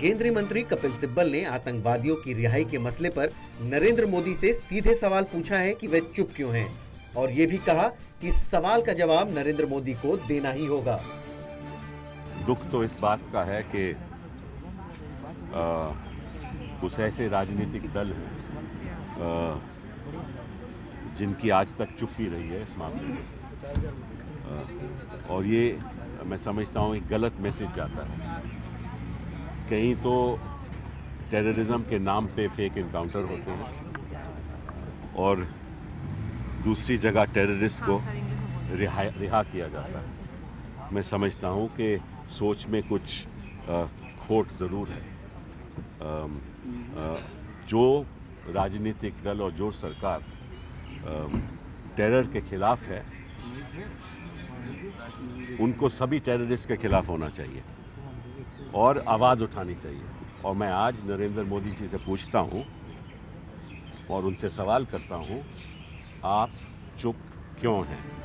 केंद्रीय मंत्री कपिल सिब्बल ने आतंकवादियों की रिहाई के मसले पर नरेंद्र मोदी से सीधे सवाल पूछा है कि वे चुप क्यों हैं। और ये भी कहा कि इस सवाल का जवाब नरेंद्र मोदी को देना ही होगा। दुख तो इस बात का है कि कुछ ऐसे राजनीतिक दल हैं आ, जिनकी आज तक चुप्पी रही है इस मामले में। और ये मैं समझता हूँ एक गलत मैसेज जाता है। कहीं तो टेररिज्म के नाम पे फेक इनकाउंटर होते हैं। और दूसरी जगह टेररिस्ट को रिहा रिहा किया जाता है। मैं समझता हूँ कि सोच में कुछ खोट ज़रूर है। जो राजनीतिक दल और जो सरकार टेरर के खिलाफ है, उनको सभी टेररिस्ट के खिलाफ होना चाहिए। और आवाज़ उठानी चाहिए। और मैं आज नरेंद्र मोदी जी से पूछता हूँ और उनसे सवाल करता हूँ, आप चुप क्यों हैं?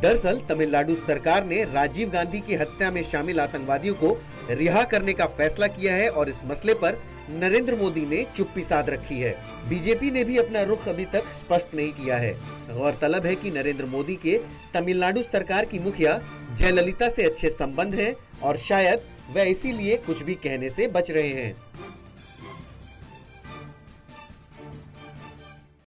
दरअसल, तमिलनाडु सरकार ने राजीव गांधी की हत्या में शामिल आतंकवादियों को रिहा करने का फैसला किया है और इस मसले पर नरेंद्र मोदी ने चुप्पी साध रखी है। बीजेपी ने भी अपना रुख अभी तक स्पष्ट नहीं किया है। गौरतलब है कि नरेंद्र मोदी के तमिलनाडु सरकार की मुखिया जयललिता से अच्छे संबंध हैं। और शायद वह इसीलिए कुछ भी कहने से बच रहे हैं।